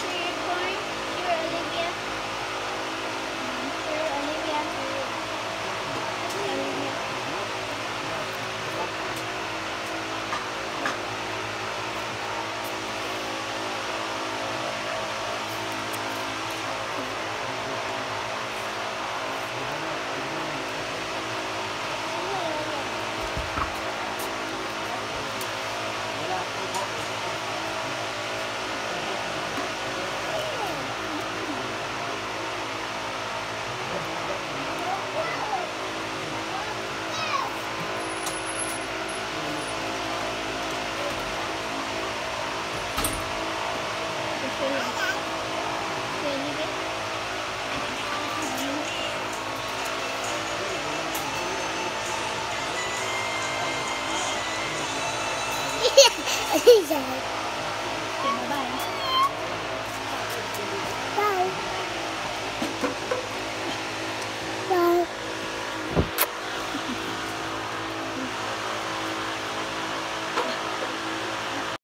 Thank you. He's.